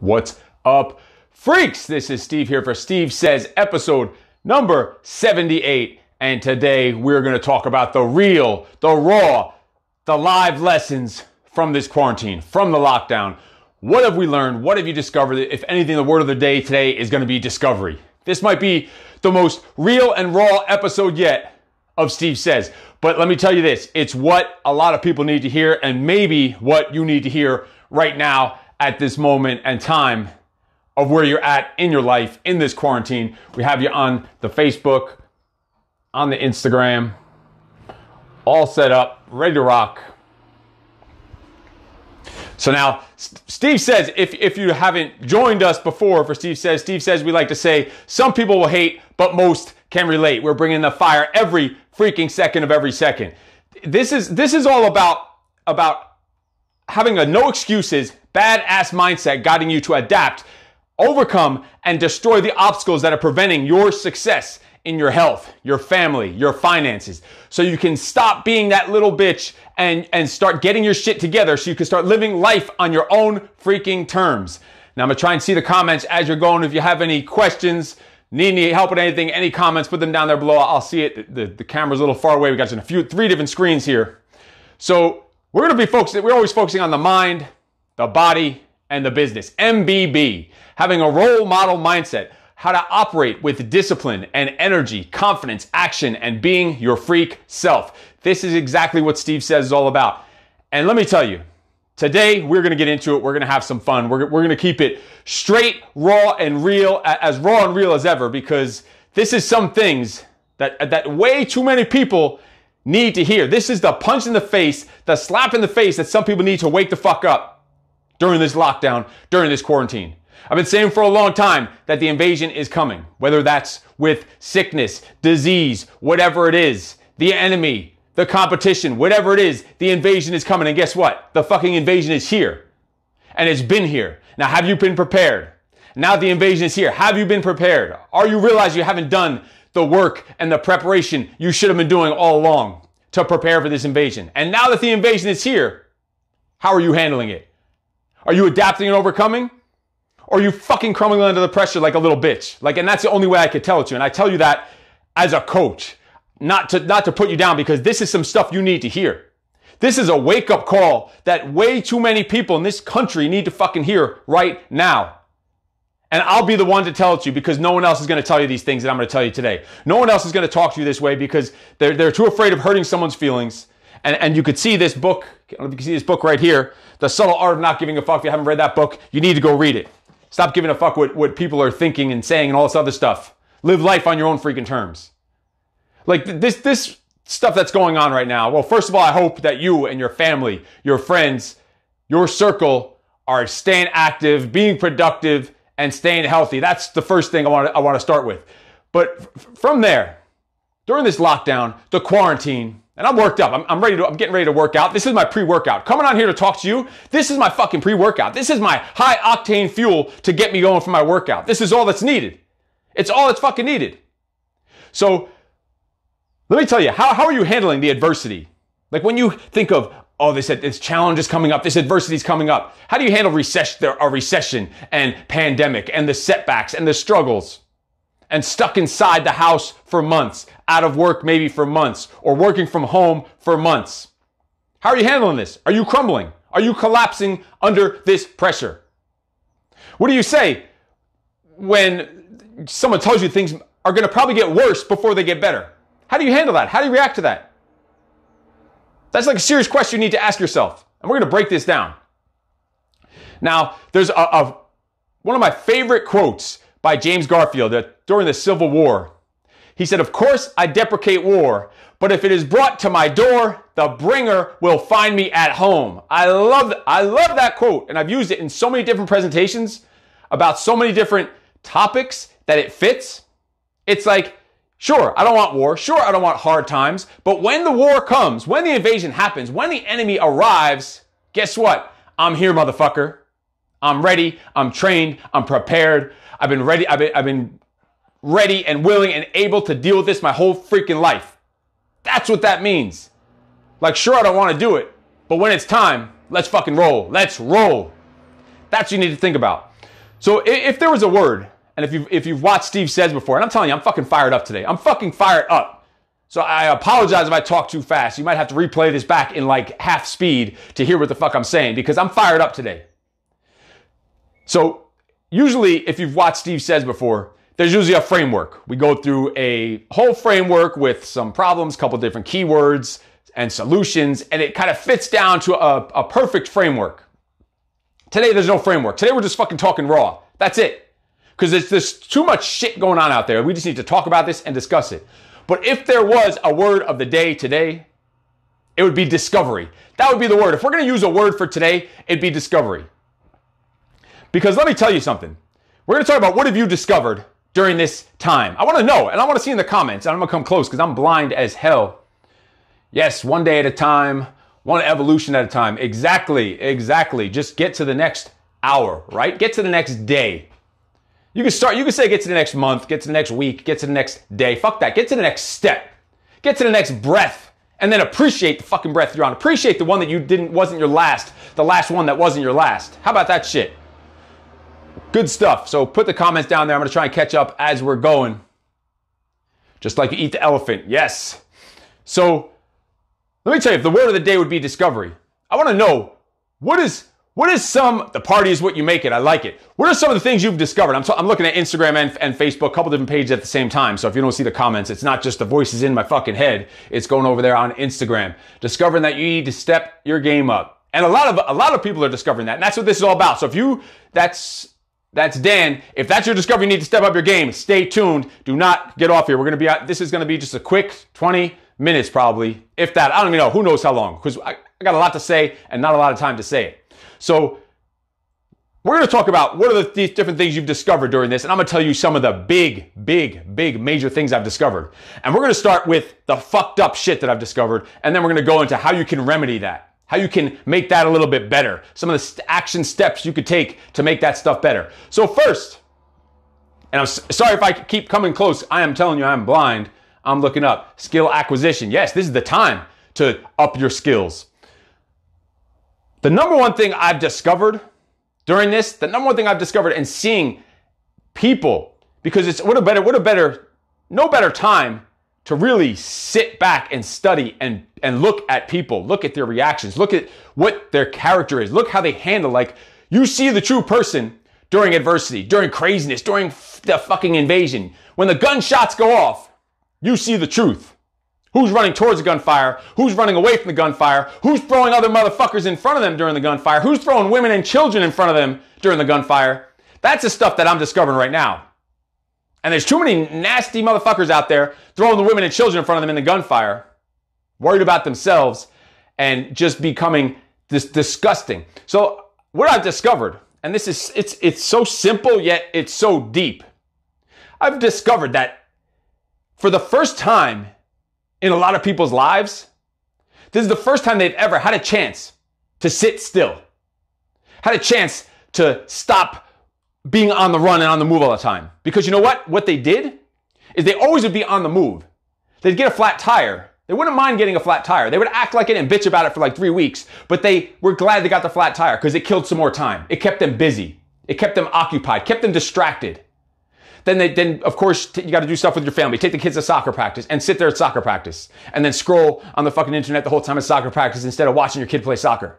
What's up, freaks? This is Steve here for Steve Says episode number 78. And today we're going to talk about the real, the raw, the live lessons from this quarantine, from the lockdown. What have we learned? What have you discovered? If anything, the word of the day today is going to be discovery. This might be the most real and raw episode yet of Steve Says. But let me tell you this it's what a lot of people need to hear, and maybe what you need to hear right now at this moment and time of where you're at in your life in this quarantine. We have you on the Facebook, on the Instagram, all set up, ready to rock. So now, Steve says, if, if you haven't joined us before for Steve Says, Steve says we like to say, some people will hate, but most can relate. We're bringing the fire every freaking second of every second. This is, this is all about, about having a no excuses, badass mindset guiding you to adapt, overcome, and destroy the obstacles that are preventing your success in your health, your family, your finances. So you can stop being that little bitch and, and start getting your shit together so you can start living life on your own freaking terms. Now I'm gonna try and see the comments as you're going. If you have any questions, need any help with anything, any comments, put them down there below. I'll see it. The, the camera's a little far away. We got a few, three different screens here. So we're to be focusing, we're always focusing on the mind, the body, and the business. MBB, having a role model mindset, how to operate with discipline and energy, confidence, action, and being your freak self. This is exactly what Steve says is all about. And let me tell you, today we're to get into it. We're to have some fun. We're, we're to keep it straight, raw, and real, as raw and real as ever, because this is some things that, that way too many people need to hear. This is the punch in the face, the slap in the face that some people need to wake the fuck up during this lockdown, during this quarantine. I've been saying for a long time that the invasion is coming, whether that's with sickness, disease, whatever it is, the enemy, the competition, whatever it is, the invasion is coming. And guess what? The fucking invasion is here. And it's been here. Now, have you been prepared? Now the invasion is here. Have you been prepared? Are you realize you haven't done the work and the preparation you should have been doing all along to prepare for this invasion. And now that the invasion is here, how are you handling it? Are you adapting and overcoming? Or are you fucking crumbling under the pressure like a little bitch? Like, and that's the only way I could tell it to you. And I tell you that as a coach, not to, not to put you down because this is some stuff you need to hear. This is a wake up call that way too many people in this country need to fucking hear right now. And I'll be the one to tell it to you because no one else is going to tell you these things that I'm going to tell you today. No one else is going to talk to you this way because they're, they're too afraid of hurting someone's feelings. And, and you could see this book, you can see this book right here, The Subtle Art of Not Giving a Fuck. If you haven't read that book, you need to go read it. Stop giving a fuck what, what people are thinking and saying and all this other stuff. Live life on your own freaking terms. Like this, this stuff that's going on right now. Well, first of all, I hope that you and your family, your friends, your circle are staying active, being productive, and staying healthy. That's the first thing I want to, I want to start with. But f- from there, during this lockdown, the quarantine, and I'm worked up. I'm, I'm ready to, I'm getting ready to work out. This is my pre-workout. Coming on here to talk to you. This is my fucking pre-workout. This is my high octane fuel to get me going for my workout. This is all that's needed. It's all that's fucking needed. So let me tell you, how, how are you handling the adversity? Like when you think of, oh, they said this challenge is coming up, this adversity is coming up. How do you handle recession, a recession and pandemic and the setbacks and the struggles? And stuck inside the house for months, out of work maybe for months, or working from home for months. How are you handling this? Are you crumbling? Are you collapsing under this pressure? What do you say when someone tells you things are going to probably get worse before they get better? How do you handle that? How do you react to that? That's like a serious question you need to ask yourself. And we're going to break this down. Now, there's a, a, one of my favorite quotes by James Garfield that during the Civil War. He said, Of course, I deprecate war, but if it is brought to my door, the bringer will find me at home. I love, I love that quote, and I've used it in so many different presentations about so many different topics that it fits. It's like Sure, I don't want war. Sure, I don't want hard times. But when the war comes, when the invasion happens, when the enemy arrives, guess what? I'm here, motherfucker. I'm ready. I'm trained. I'm prepared. I've been ready. I've been, I've been ready and willing and able to deal with this my whole freaking life. That's what that means. Like, sure, I don't want to do it, but when it's time, let's fucking roll. Let's roll. That's what you need to think about. So if there was a word, and if you've, if you've watched Steve Says before, and I'm telling you, I'm fucking fired up today. I'm fucking fired up. So I apologize if I talk too fast. You might have to replay this back in like half speed to hear what the fuck I'm saying because I'm fired up today. So usually if you've watched Steve Says before, there's usually a framework. We go through a whole framework with some problems, couple different keywords and solutions, and it kind of fits down to a, a perfect framework. Today, there's no framework. Today, we're just fucking talking raw. That's it. Because there's, there's too much shit going on out there. We just need to talk about this and discuss it. But if there was a word of the day today, it would be discovery. That would be the word. If we're going to use a word for today, it'd be discovery. Because let me tell you something. We're going to talk about what have you discovered during this time. I want to know, and I want to see in the comments. And I'm going to come close because I'm blind as hell. Yes, one day at a time, one evolution at a time. Exactly, exactly. Just get to the next hour, right? Get to the next day. You can start, you can say get to the next month, get to the next week, get to the next day. Fuck that. Get to the next step. Get to the next breath. And then appreciate the fucking breath you're on. Appreciate the one that you didn't wasn't your last, the last one that wasn't your last. How about that shit? Good stuff. So put the comments down there. I'm gonna try and catch up as we're going. Just like you eat the elephant. Yes. So let me tell you, if the word of the day would be discovery, I want to know what is what is some the party is what you make it. I like it. What are some of the things you've discovered? I'm, t- I'm looking at Instagram and, and Facebook, a couple different pages at the same time. So if you don't see the comments, it's not just the voices in my fucking head. It's going over there on Instagram, discovering that you need to step your game up. And a lot of a lot of people are discovering that, and that's what this is all about. So if you that's that's Dan. If that's your discovery, you need to step up your game. Stay tuned. Do not get off here. We're gonna be out. This is gonna be just a quick 20 minutes probably, if that. I don't even know. Who knows how long? Because I, I got a lot to say and not a lot of time to say it. So we're going to talk about what are the th- different things you've discovered during this, and I'm going to tell you some of the big, big, big major things I've discovered. And we're going to start with the fucked up shit that I've discovered, and then we're going to go into how you can remedy that, how you can make that a little bit better, some of the action steps you could take to make that stuff better. So first, and I'm sorry if I keep coming close. I am telling you, I'm blind. I'm looking up skill acquisition. Yes, this is the time to up your skills. The number one thing I've discovered during this, the number one thing I've discovered and seeing people, because it's what a better, what a better, no better time to really sit back and study and and look at people, look at their reactions, look at what their character is, look how they handle. Like you see the true person during adversity, during craziness, during the fucking invasion. When the gunshots go off, you see the truth. Who's running towards the gunfire? Who's running away from the gunfire? Who's throwing other motherfuckers in front of them during the gunfire? Who's throwing women and children in front of them during the gunfire? That's the stuff that I'm discovering right now. And there's too many nasty motherfuckers out there throwing the women and children in front of them in the gunfire, worried about themselves and just becoming this disgusting. So what I've discovered, and this is it's it's so simple yet it's so deep. I've discovered that for the first time in a lot of people's lives, this is the first time they've ever had a chance to sit still, had a chance to stop being on the run and on the move all the time. Because you know what? What they did is they always would be on the move. They'd get a flat tire. They wouldn't mind getting a flat tire. They would act like it and bitch about it for like three weeks, but they were glad they got the flat tire because it killed some more time. It kept them busy. It kept them occupied, kept them distracted. Then they, then of course t- you got to do stuff with your family. Take the kids to soccer practice and sit there at soccer practice, and then scroll on the fucking internet the whole time at soccer practice instead of watching your kid play soccer.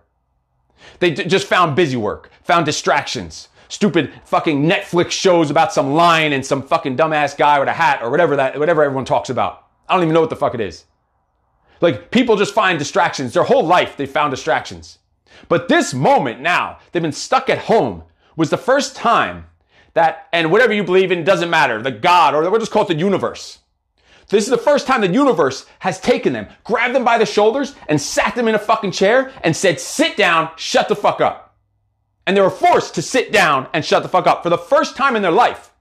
They d- just found busy work, found distractions, stupid fucking Netflix shows about some line and some fucking dumbass guy with a hat or whatever that whatever everyone talks about. I don't even know what the fuck it is. Like people just find distractions. Their whole life they found distractions. But this moment now, they've been stuck at home, was the first time that, and whatever you believe in doesn't matter, the God, or we'll just call it the universe. This is the first time the universe has taken them, grabbed them by the shoulders, and sat them in a fucking chair and said, sit down, shut the fuck up. And they were forced to sit down and shut the fuck up for the first time in their life.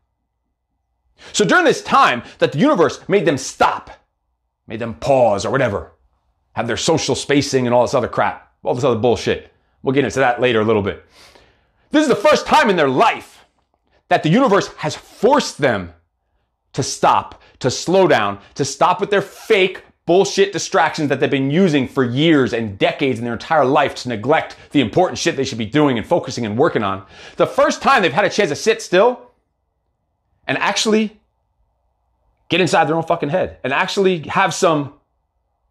So during this time that the universe made them stop, made them pause or whatever, have their social spacing and all this other crap, all this other bullshit. We'll get into that later a little bit. This is the first time in their life that the universe has forced them to stop, to slow down, to stop with their fake bullshit distractions that they've been using for years and decades in their entire life to neglect the important shit they should be doing and focusing and working on. The first time they've had a chance to sit still and actually get inside their own fucking head and actually have some,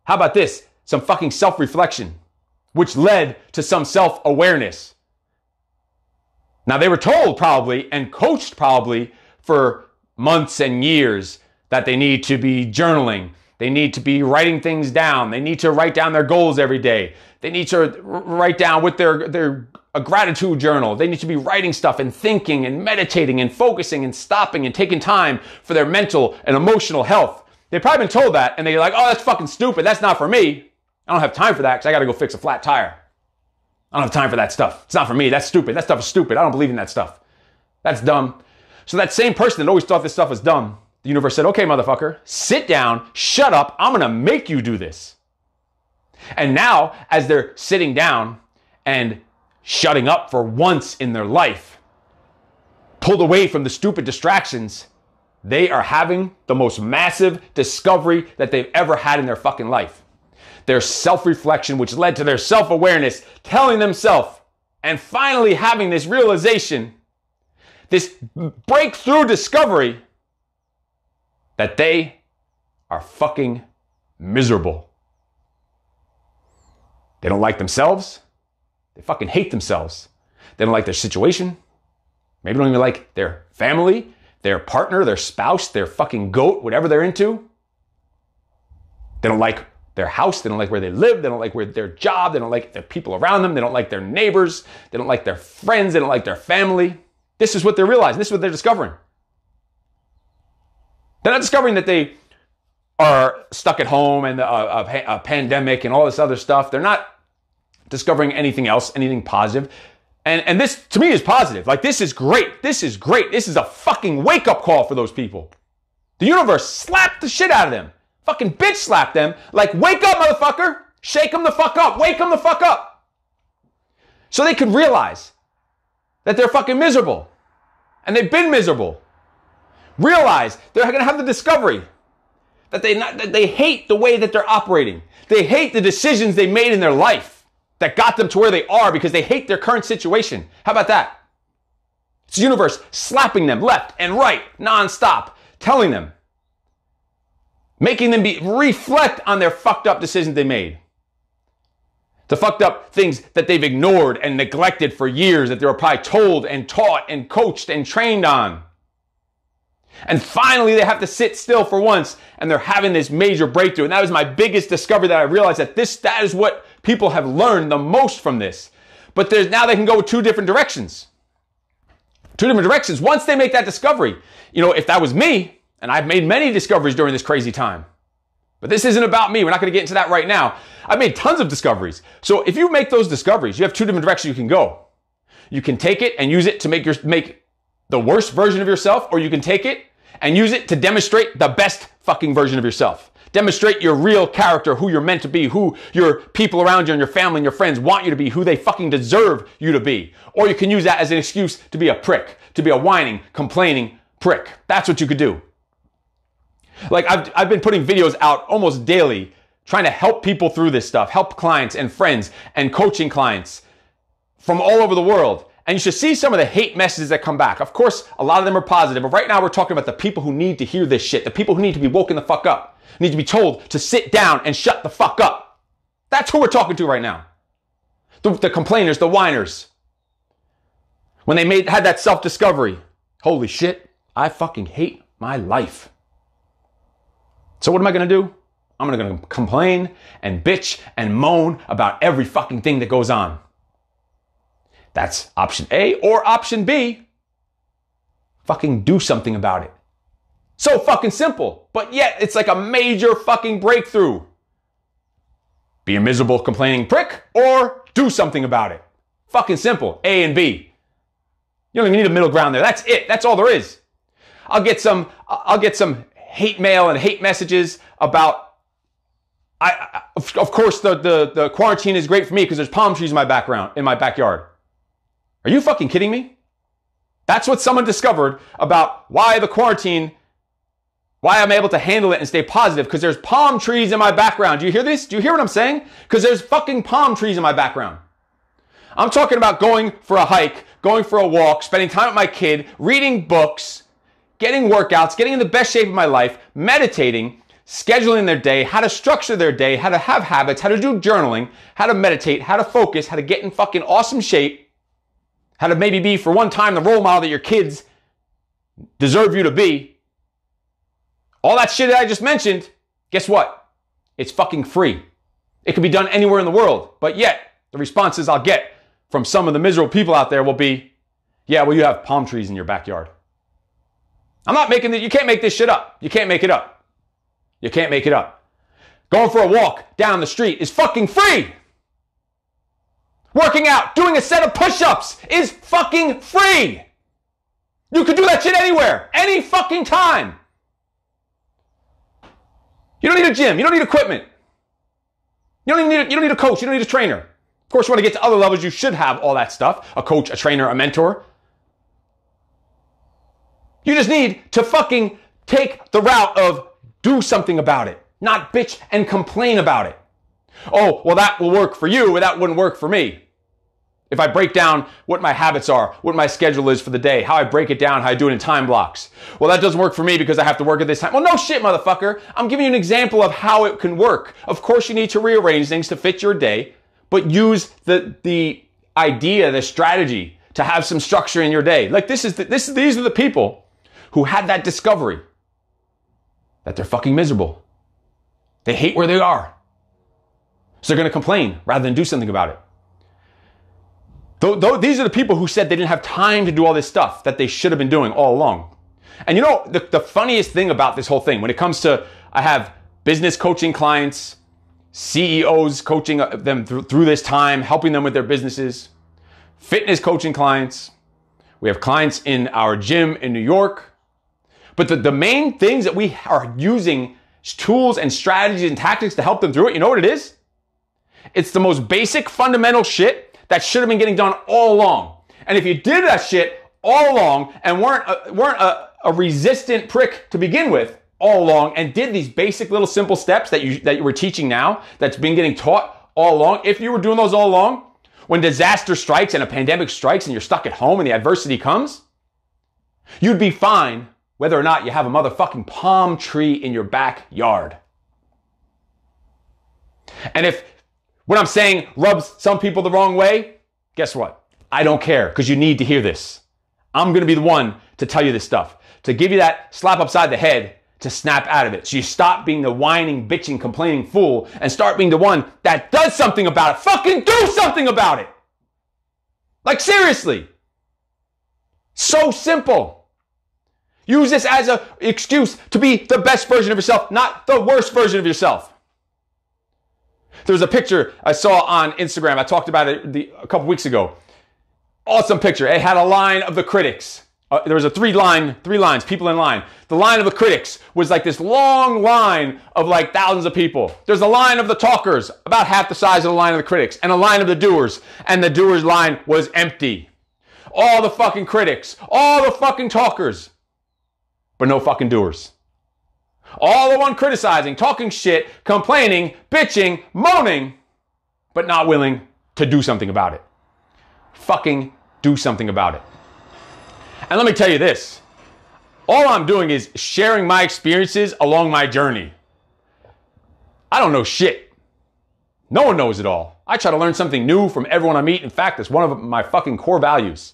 how about this? Some fucking self reflection, which led to some self awareness. Now, they were told probably and coached probably for months and years that they need to be journaling. They need to be writing things down. They need to write down their goals every day. They need to write down with their, their a gratitude journal. They need to be writing stuff and thinking and meditating and focusing and stopping and taking time for their mental and emotional health. They've probably been told that and they're like, oh, that's fucking stupid. That's not for me. I don't have time for that because I got to go fix a flat tire. I don't have time for that stuff. It's not for me. That's stupid. That stuff is stupid. I don't believe in that stuff. That's dumb. So that same person that always thought this stuff was dumb, the universe said, okay, motherfucker, sit down, shut up. I'm to make you do this. And now, as they're sitting down and shutting up for once in their life, pulled away from the stupid distractions, they are having the most massive discovery that they've ever had in their fucking life. Their self reflection, which led to their self awareness, telling themselves, and finally having this realization, this breakthrough discovery that they are fucking miserable. They don't like themselves. They fucking hate themselves. They don't like their situation. Maybe don't even like their family, their partner, their spouse, their fucking goat, whatever they're into. They don't like their house. They don't like where they live. They don't like where their job. They don't like the people around them. They don't like their neighbors. They don't like their friends. They don't like their family. This is what they're realizing. This is what they're discovering. They're not discovering that they are stuck at home and uh, a, a, a pandemic and all this other stuff. They're not discovering anything else, anything positive. And, and this to me is positive. Like, this is great. This is great. This is a fucking wake up call for those people. The universe slapped the shit out of them. Fucking bitch slapped them. Like, wake up, motherfucker. Shake them the fuck up. Wake them the fuck up. So they could realize that they're fucking miserable. And they've been miserable. Realize they're going to have the discovery that they, not, that they hate the way that they're operating. They hate the decisions they made in their life that got them to where they are because they hate their current situation. How about that? It's the universe slapping them left and right, nonstop, telling them, making them be reflect on their fucked up decisions they made. The fucked up things that they've ignored and neglected for years that they were probably told and taught and coached and trained on. And finally, they have to sit still for once and they're having this major breakthrough. And that was my biggest discovery that I realized that this, that is what people have learned the most from this. But there's now they can go two different directions. Two different directions. Once they make that discovery, you know, if that was me, and I've made many discoveries during this crazy time, but this isn't about me. We're not going to get into that right now. I've made tons of discoveries. So if you make those discoveries, you have two different directions you can go. You can take it and use it to make your make the worst version of yourself, or you can take it and use it to demonstrate the best fucking version of yourself. Demonstrate your real character, who you're meant to be, who your people around you and your family and your friends want you to be, who they fucking deserve you to be. Or you can use that as an excuse to be a prick, to be a whining, complaining prick. That's what you could do. Like I've, I've been putting videos out almost daily trying to help people through this stuff, help clients and friends and coaching clients from all over the world. And you should see some of the hate messages that come back. Of course, a lot of them are positive, but right now we're talking about the people who need to hear this shit, the people who need to be woken the fuck up, need to be told to sit down and shut the fuck up. That's who we're talking to right now. The, the complainers, the whiners. When they made had that self-discovery, holy shit, I fucking hate my life. So what am I gonna do? I'm gonna complain and bitch and moan about every fucking thing that goes on. That's option A. Or option B, fucking do something about it. So fucking simple, but yet it's like a major fucking breakthrough. Be a miserable complaining prick or do something about it. Fucking simple. A and B. You don't even need a middle ground there. That's it. That's all there is. I'll get some, I'll get some hate mail and hate messages about, I, of course, the, the, the quarantine is great for me because there's palm trees in my background, in my backyard. Are you fucking kidding me? That's what someone discovered about why the quarantine Why I'm able to handle it and stay positive? Because there's palm trees in my background. Do you hear this? Do you hear what I'm saying? Because there's fucking palm trees in my background. I'm talking about going for a hike, going for a walk, spending time with my kid, reading books, getting workouts, getting in the best shape of my life, meditating, scheduling their day, how to structure their day, how to have habits, how to do journaling, how to meditate, how to focus, how to get in fucking awesome shape, how to maybe be for one time the role model that your kids deserve you to be. All that shit that I just mentioned, guess what? It's fucking free. It can be done anywhere in the world. But yet, the responses I'll get from some of the miserable people out there will be, yeah, well, you have palm trees in your backyard. I'm not making it, you can't make this shit up. You can't make it up. You can't make it up. Going for a walk down the street is fucking free. Working out, doing a set of push ups is fucking free. You can do that shit anywhere, any fucking time. You don't need a gym. You don't need equipment. You don't need a, you don't need a coach. You don't need a trainer. Of course, you want to get to other levels. You should have all that stuff: a coach, a trainer, a mentor. You just need to fucking take the route of do something about it, not bitch and complain about it. Oh, well, that will work for you, but that wouldn't work for me. If I break down what my habits are, what my schedule is for the day, how I break it down, how I do it in time blocks. Well, that doesn't work for me because I have to work at this time. Well, no shit, motherfucker. I'm giving you an example of how it can work. Of course, you need to rearrange things to fit your day, but use the, the idea, the strategy to have some structure in your day. Like this is, the, this, these are the people who had that discovery that they're fucking miserable. They hate where they are. So they're going to complain rather than do something about it. These are the people who said they didn't have time to do all this stuff that they should have been doing all along. And you know, the, the funniest thing about this whole thing, when it comes to, I have business coaching clients, CEOs coaching uh, them through, through this time, helping them with their businesses, fitness coaching clients. We have clients in our gym in New York. But the, the main things that we are using tools and strategies and tactics to help them through it, you know what it is? It's the most basic fundamental shit that should have been getting done all along. And if you did that shit all along and weren't a, weren't a, a resistant prick to begin with all along and did these basic little simple steps that you that you were teaching now that's been getting taught all along, if you were doing those all along, when disaster strikes and a pandemic strikes and you're stuck at home and the adversity comes, you'd be fine whether or not you have a motherfucking palm tree in your backyard. And if what I'm saying rubs some people the wrong way, guess what? I don't care because you need to hear this. I'm going to be the one to tell you this stuff, to give you that slap upside the head to snap out of it. So you stop being the whining, bitching, complaining fool and start being the one that does something about it. Fucking do something about it. Like seriously. So simple. Use this as an excuse to be the best version of yourself, not the worst version of yourself. There was a picture I saw on Instagram. I talked about it the, a couple weeks ago. Awesome picture. It had a line of the critics. Uh, there was a three line, three lines, people in line. The line of the critics was like this long line of like thousands of people. There's a line of the talkers, about half the size of the line of the critics, and a line of the doers, and the doers line was empty. All the fucking critics, all the fucking talkers, but no fucking doers. All the one criticizing, talking shit, complaining, bitching, moaning, but not willing to do something about it. Fucking do something about it. And let me tell you this all I'm doing is sharing my experiences along my journey. I don't know shit. No one knows it all. I try to learn something new from everyone I meet. In fact, it's one of my fucking core values.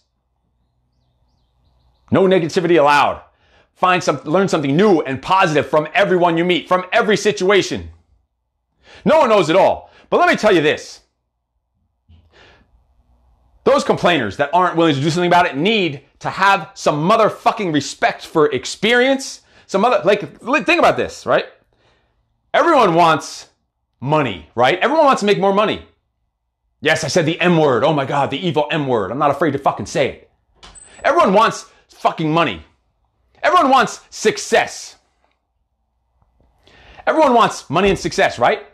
No negativity allowed. Find some, learn something new and positive from everyone you meet, from every situation. No one knows it all. But let me tell you this. Those complainers that aren't willing to do something about it need to have some motherfucking respect for experience. Some other, like, think about this, right? Everyone wants money, right? Everyone wants to make more money. Yes, I said the M word. Oh my God, the evil M word. I'm not afraid to fucking say it. Everyone wants fucking money. Everyone wants success. Everyone wants money and success, right?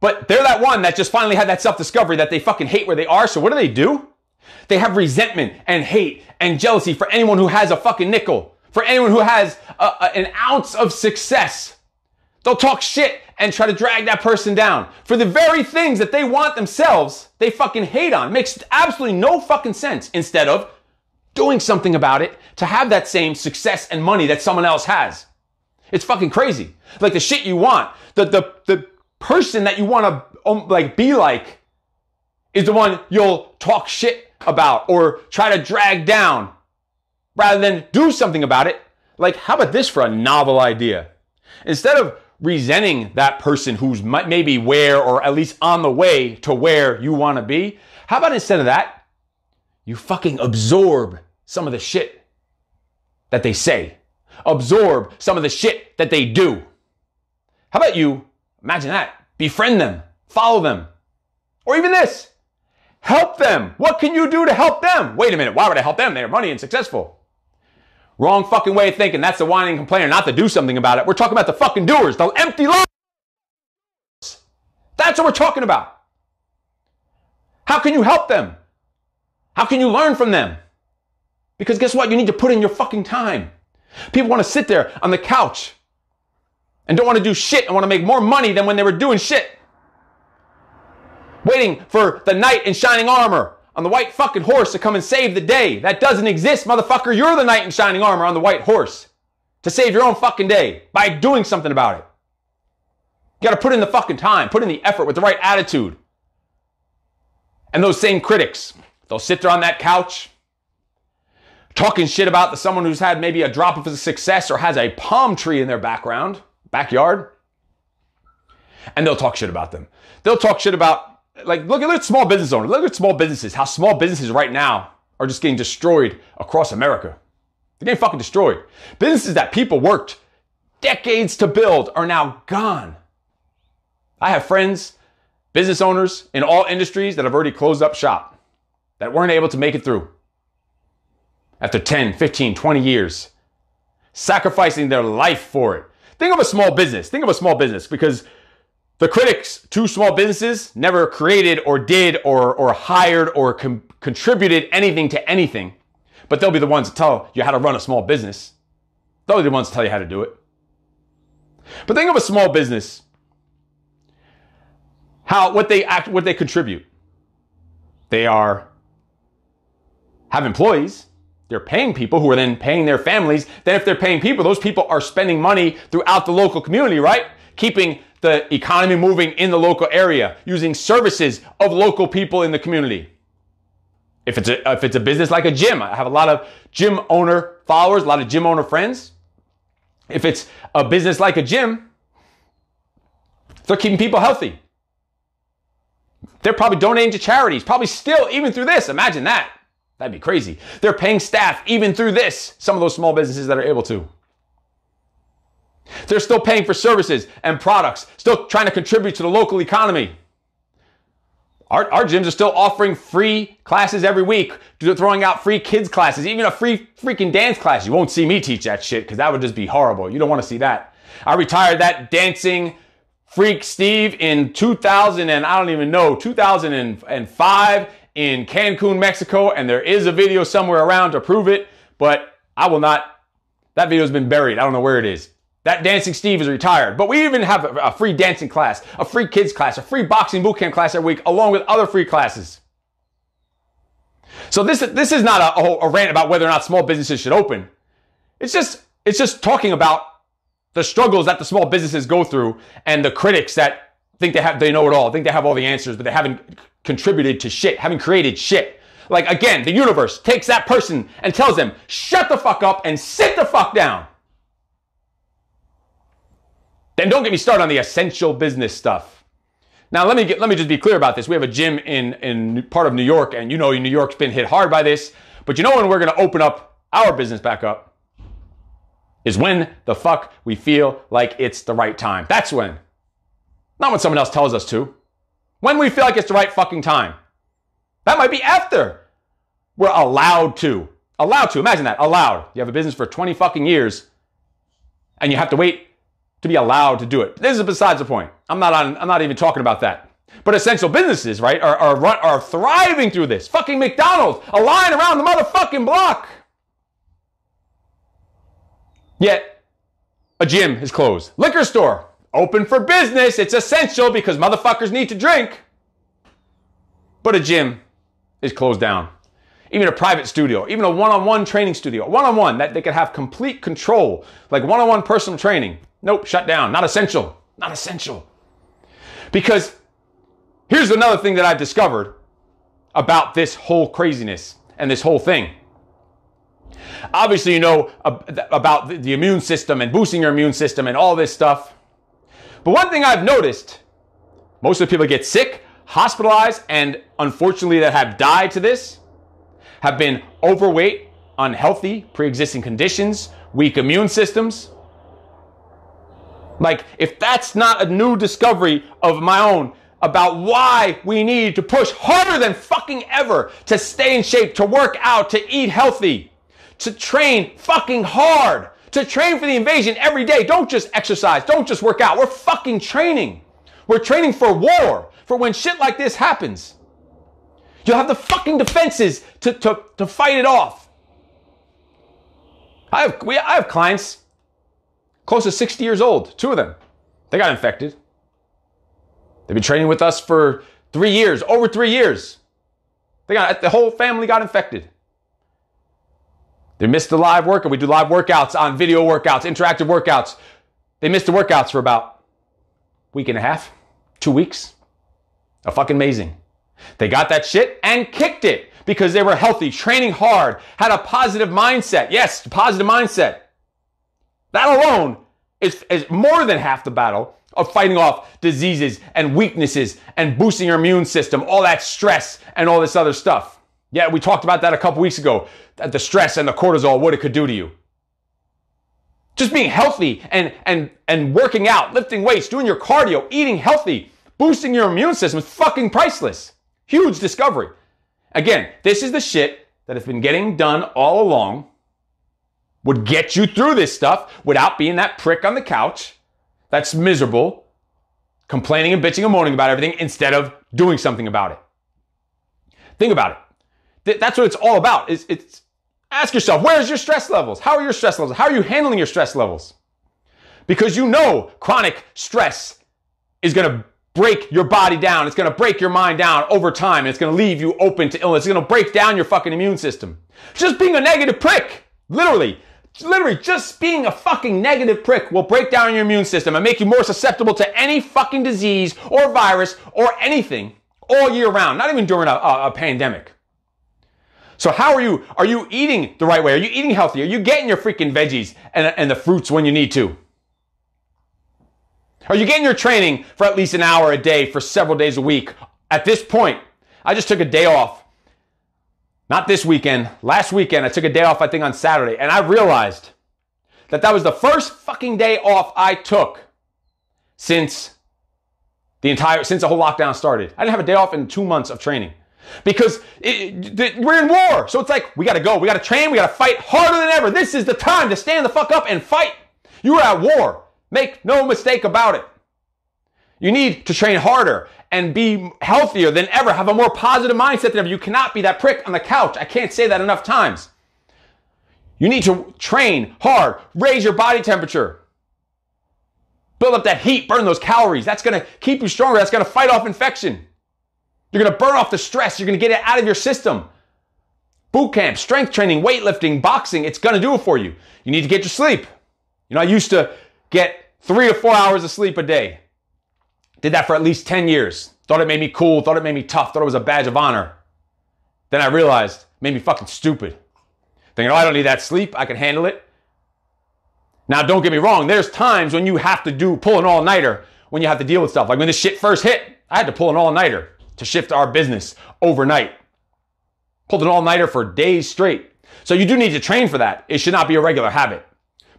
But they're that one that just finally had that self discovery that they fucking hate where they are. So what do they do? They have resentment and hate and jealousy for anyone who has a fucking nickel, for anyone who has a, a, an ounce of success. They'll talk shit and try to drag that person down for the very things that they want themselves, they fucking hate on. Makes absolutely no fucking sense instead of doing something about it to have that same success and money that someone else has. It's fucking crazy. Like the shit you want, the, the, the person that you want to um, like be like is the one you'll talk shit about or try to drag down rather than do something about it. Like, how about this for a novel idea? Instead of resenting that person who's maybe where or at least on the way to where you want to be, how about instead of that, you fucking absorb some of the shit that they say, absorb some of the shit that they do. How about you imagine that? Befriend them, follow them, or even this. Help them. What can you do to help them? Wait a minute. Why would I help them? They're money and successful. Wrong fucking way of thinking. That's the whining complainer, not to do something about it. We're talking about the fucking doers, the empty lungs. That's what we're talking about. How can you help them? How can you learn from them? Because guess what? You need to put in your fucking time. People want to sit there on the couch and don't want to do shit and want to make more money than when they were doing shit. Waiting for the knight in shining armor on the white fucking horse to come and save the day. That doesn't exist, motherfucker. You're the knight in shining armor on the white horse to save your own fucking day by doing something about it. You gotta put in the fucking time, put in the effort with the right attitude. And those same critics, they'll sit there on that couch talking shit about the someone who's had maybe a drop of success or has a palm tree in their background, backyard. And they'll talk shit about them. They'll talk shit about like look at, look at small business owners. Look at small businesses. How small businesses right now are just getting destroyed across America. They're getting fucking destroyed. Businesses that people worked decades to build are now gone. I have friends, business owners in all industries that have already closed up shop, that weren't able to make it through after 10, 15, 20 years, sacrificing their life for it. Think of a small business. Think of a small business because the critics to small businesses never created or did or, or hired or com- contributed anything to anything, but they'll be the ones to tell you how to run a small business. They'll be the ones to tell you how to do it. But think of a small business, how what they act, what they contribute. They are have employees. They're paying people who are then paying their families. Then if they're paying people, those people are spending money throughout the local community, right? Keeping the economy moving in the local area, using services of local people in the community. If it's a, if it's a business like a gym, I have a lot of gym owner followers, a lot of gym owner friends. If it's a business like a gym, they're keeping people healthy. They're probably donating to charities, probably still, even through this. Imagine that. That'd be crazy. They're paying staff even through this. Some of those small businesses that are able to. They're still paying for services and products, still trying to contribute to the local economy. Our, our gyms are still offering free classes every week, throwing out free kids classes, even a free freaking dance class. You won't see me teach that shit because that would just be horrible. You don't want to see that. I retired that dancing freak Steve in 2000 and I don't even know, 2005 in Cancun, Mexico. And there is a video somewhere around to prove it, but I will not. That video's been buried. I don't know where it is. That Dancing Steve is retired. But we even have a, free dancing class, a free kids class, a free boxing bootcamp class every week, along with other free classes. So this, this is not a, a rant about whether or not small businesses should open. It's just, it's just talking about the struggles that the small businesses go through and the critics that think they have, they know it all, think they have all the answers, but they haven't contributed to shit, haven't created shit. Like again, the universe takes that person and tells them, shut the fuck up and sit the fuck down. Then don't get me started on the essential business stuff. Now let me get, let me just be clear about this. We have a gym in in part of New York, and you know New York's been hit hard by this. But you know when we're going to open up our business back up is when the fuck we feel like it's the right time. That's when. Not when someone else tells us to. When we feel like it's the right fucking time. That might be after we're allowed to. Allowed to. Imagine that. Allowed. You have a business for 20 fucking years and you have to wait to be allowed to do it. This is besides the point. I'm not on, I'm not even talking about that. But essential businesses, right, are, are, are thriving through this. Fucking McDonald's, a line around the motherfucking block. Yet, a gym is closed. Liquor store, open for business. It's essential because motherfuckers need to drink. But a gym is closed down. Even a private studio, even a one on one training studio, one on one that they could have complete control, like one on one personal training. Nope, shut down. Not essential. Not essential. Because here's another thing that I've discovered about this whole craziness and this whole thing. Obviously, you know about the immune system and boosting your immune system and all this stuff. But one thing I've noticed most of the people get sick, hospitalized, and unfortunately that have died to this have been overweight, unhealthy, pre existing conditions, weak immune systems. Like, if that's not a new discovery of my own about why we need to push harder than fucking ever to stay in shape, to work out, to eat healthy, to train fucking hard, to train for the invasion every day. Don't just exercise, don't just work out. We're fucking training. We're training for war, for when shit like this happens. You'll have the fucking defenses to, to, to fight it off. I have, we, I have clients close to 60 years old, two of them. They got infected. They've been training with us for three years, over three years. They got the whole family got infected. They missed the live workout. We do live workouts on video workouts, interactive workouts. They missed the workouts for about week and a half, two weeks. A fucking amazing. They got that shit and kicked it because they were healthy, training hard, had a positive mindset. Yes, positive mindset. That alone is, is more than half the battle of fighting off diseases and weaknesses and boosting your immune system, all that stress and all this other stuff. Yeah, we talked about that a couple weeks ago, the stress and the cortisol, what it could do to you. Just being healthy and, and, and working out, lifting weights, doing your cardio, eating healthy, boosting your immune system is fucking priceless. Huge discovery. Again, this is the shit that has been getting done all along would get you through this stuff without being that prick on the couch that's miserable, complaining and bitching and moaning about everything instead of doing something about it. Think about it. That's what it's all about. Is it's ask yourself, where's your stress levels? How are your stress levels? How are you handling your stress levels? Because you know chronic stress is going to break your body down. It's going to break your mind down over time. And it's going to leave you open to illness. It's going to break down your fucking immune system. Just being a negative prick, literally, Literally, just being a fucking negative prick will break down your immune system and make you more susceptible to any fucking disease or virus or anything all year round, not even during a, a, a pandemic. So how are you? Are you eating the right way? Are you eating healthy? Are you getting your freaking veggies and, and the fruits when you need to? Are you getting your training for at least an hour a day for several days a week? At this point, I just took a day off not this weekend, last weekend, I took a day off, I think on Saturday, and I realized that that was the first fucking day off I took since the entire, since the whole lockdown started. I didn't have a day off in two months of training because it, it, we're in war. So it's like, we gotta go, we gotta train, we gotta fight harder than ever. This is the time to stand the fuck up and fight. You are at war. Make no mistake about it. You need to train harder and be healthier than ever, have a more positive mindset than ever. You cannot be that prick on the couch. I can't say that enough times. You need to train hard, raise your body temperature, build up that heat, burn those calories. That's going to keep you stronger. That's going to fight off infection. You're going to burn off the stress. You're going to get it out of your system. Boot camp, strength training, weightlifting, boxing, it's going to do it for you. You need to get your sleep. You know, I used to get three to four hours of sleep a day. Did that for at least 10 years. Thought it made me cool, thought it made me tough, thought it was a badge of honor. Then I realized it made me fucking stupid. Thinking, oh, I don't need that sleep, I can handle it. Now, don't get me wrong, there's times when you have to do pull an all-nighter when you have to deal with stuff. Like when this shit first hit, I had to pull an all-nighter to shift our business overnight. Pulled an all-nighter for days straight. So you do need to train for that. It should not be a regular habit.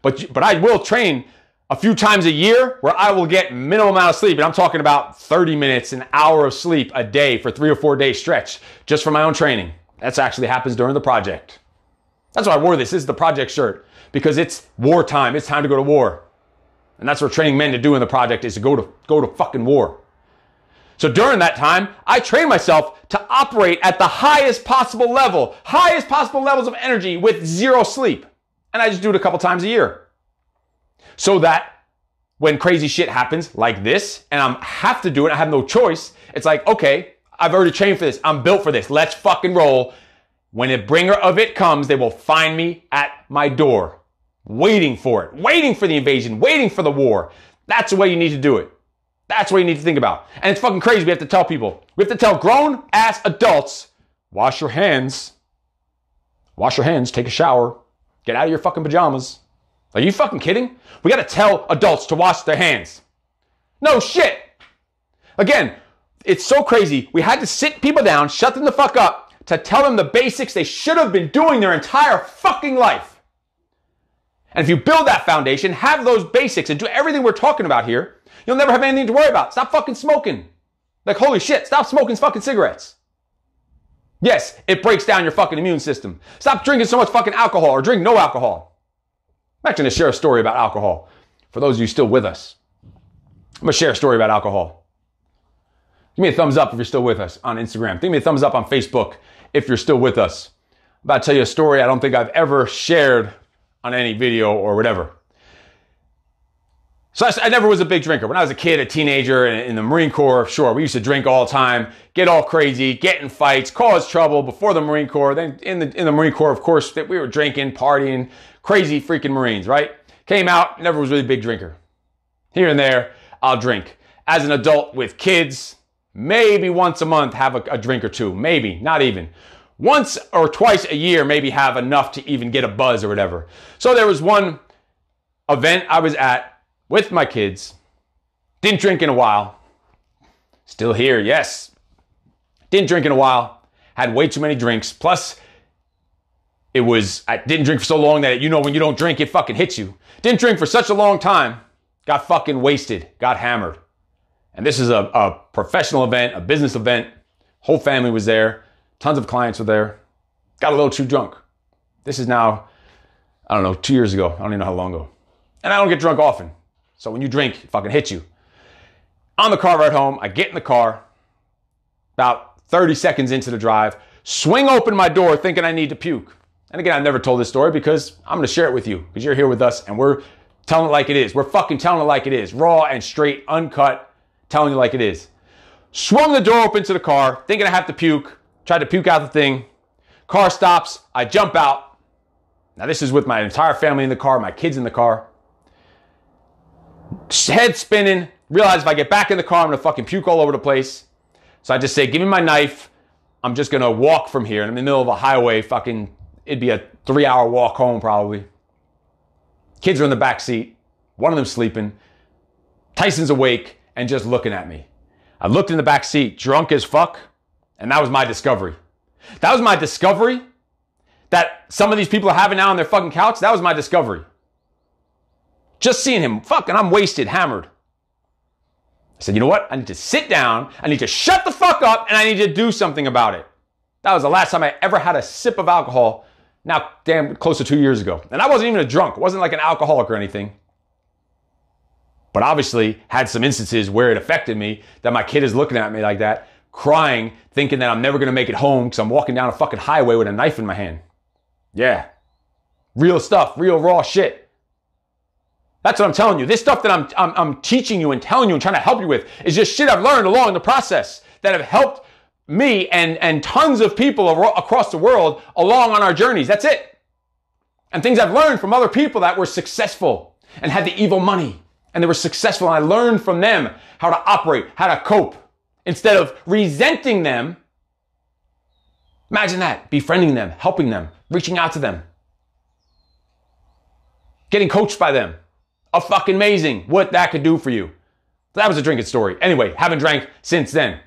But, but I will train a few times a year where I will get minimal amount of sleep. And I'm talking about 30 minutes, an hour of sleep a day for three or four day stretch just for my own training. That's actually happens during the project. That's why I wore this. This is the project shirt because it's wartime. It's time to go to war. And that's what training men to do in the project is to go to, go to fucking war. So during that time, I train myself to operate at the highest possible level, highest possible levels of energy with zero sleep. And I just do it a couple times a year. so that when crazy shit happens like this and I have to do it, I have no choice. It's like, okay, I've already trained for this. I'm built for this. Let's fucking roll. When a bringer of it comes, they will find me at my door, waiting for it, waiting for the invasion, waiting for the war. That's the way you need to do it. That's what you need to think about. And it's fucking crazy. We have to tell people. We have to tell grown ass adults, wash your hands. Wash your hands, take a shower, get out of your fucking pajamas. Are you fucking kidding? We gotta tell adults to wash their hands. No shit. Again, it's so crazy. We had to sit people down, shut them the fuck up, to tell them the basics they should have been doing their entire fucking life. And if you build that foundation, have those basics, and do everything we're talking about here, you'll never have anything to worry about. Stop fucking smoking. Like, holy shit, stop smoking fucking cigarettes. Yes, it breaks down your fucking immune system. Stop drinking so much fucking alcohol or drink no alcohol. I'm actually to share a story about alcohol for those of you still with us. I'm to share a story about alcohol. Give me a thumbs up if you're still with us on Instagram. Give me a thumbs up on Facebook if you're still with us. I'm about to tell you a story I don't think I've ever shared on any video or whatever. So I, I, never was a big drinker. When I was a kid, a teenager in, in the Marine Corps, sure, we used to drink all the time, get all crazy, get in fights, cause trouble before the Marine Corps. Then in the, in the Marine Corps, of course, that we were drinking, partying, crazy freaking Marines, right? Came out, never was really a big drinker. Here and there, I'll drink. As an adult with kids, maybe once a month have a, a drink or two, maybe, not even once or twice a year maybe have enough to even get a buzz or whatever. So there was one event I was at with my kids. Didn't drink in a while. Still here, yes. Didn't drink in a while. Had way too many drinks. Plus, it was, I didn't drink for so long that, you know, when you don't drink, it fucking hits you. Didn't drink for such a long time. Got fucking wasted. Got hammered. And this is a, a professional event, a business event. Whole family was there. Tons of clients were there. Got a little too drunk. This is now, I don't know, two years ago. I don't even know how long ago. And I don't get drunk often. So when you drink, it fucking hits you. On the car ride home, I get in the car, about 30 seconds into the drive, swing open my door thinking I need to puke. And again, I've never told this story because I'm gonna share it with you because you're here with us and we're telling it like it is. We're fucking telling it like it is. Raw and straight, uncut, telling you like it is. Swung the door open to the car, thinking I have to puke, tried to puke out the thing. Car stops, I jump out. Now, this is with my entire family in the car, my kids in the car head spinning, realize if I get back in the car, I'm gonna fucking puke all over the place. So I just say, give me my knife. I'm just gonna walk from here. And I'm in the middle of a highway, fucking, it'd be a three hour walk home probably. Kids are in the back seat, one of them sleeping. Tyson's awake and just looking at me. I looked in the back seat, drunk as fuck, and that was my discovery. That was my discovery that some of these people are having now on their fucking couch. That was my discovery. Just seeing him, fucking, I'm wasted, hammered. I said, you know what? I need to sit down, I need to shut the fuck up, and I need to do something about it. That was the last time I ever had a sip of alcohol, now damn close to two years ago. And I wasn't even a drunk, wasn't like an alcoholic or anything. But obviously had some instances where it affected me that my kid is looking at me like that, crying, thinking that I'm never gonna make it home because I'm walking down a fucking highway with a knife in my hand. Yeah. Real stuff, real raw shit. That's what I'm telling you. This stuff that I'm, I'm, I'm teaching you and telling you and trying to help you with is just shit I've learned along the process that have helped me and, and tons of people across the world along on our journeys. That's it. And things I've learned from other people that were successful and had the evil money and they were successful. And I learned from them how to operate, how to cope instead of resenting them. Imagine that befriending them, helping them, reaching out to them, getting coached by them a fucking amazing what that could do for you. That was a drinking story. Anyway, haven't drank since then.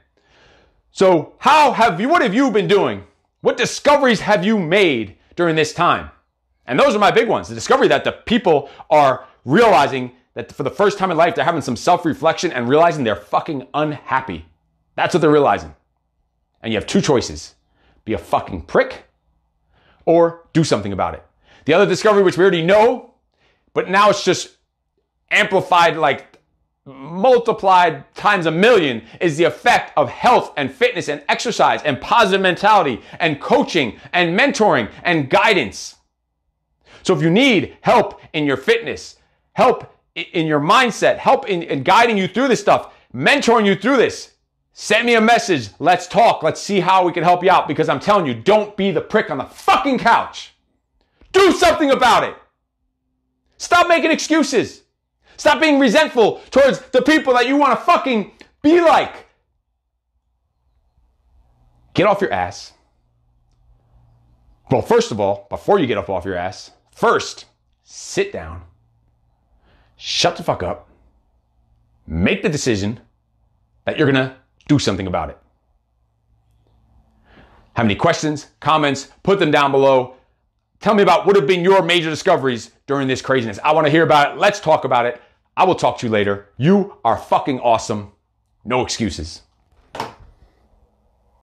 So, how have you, what have you been doing? What discoveries have you made during this time? And those are my big ones. The discovery that the people are realizing that for the first time in life, they're having some self reflection and realizing they're fucking unhappy. That's what they're realizing. And you have two choices be a fucking prick or do something about it. The other discovery, which we already know, but now it's just amplified like multiplied times a million is the effect of health and fitness and exercise and positive mentality and coaching and mentoring and guidance. So if you need help in your fitness, help in your mindset, help in, in guiding you through this stuff, mentoring you through this, send me a message. Let's talk. Let's see how we can help you out because I'm telling you, don't be the prick on the fucking couch. Do something about it. Stop making excuses. Stop being resentful towards the people that you want to fucking be like. Get off your ass. Well, first of all, before you get up off your ass, first, sit down, shut the fuck up, make the decision that you're gonna do something about it. Have any questions, comments, put them down below. Tell me about what have been your major discoveries during this craziness. I wanna hear about it. Let's talk about it. I will talk to you later. You are fucking awesome. No excuses.